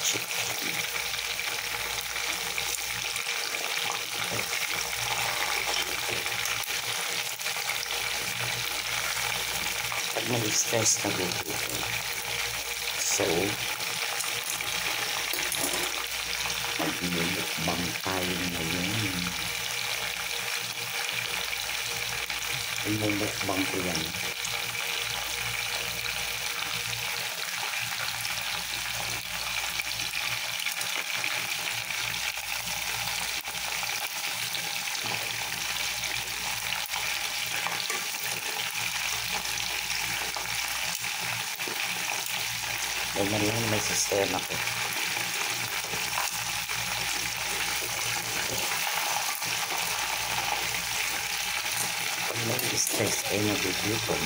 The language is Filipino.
Pag nag-stress na gugutom. So, maglulukbang tayo ngayon. Maglulukbang ko yan. Ganyan lang may sistema ko. Pag may stress ay nagugutom.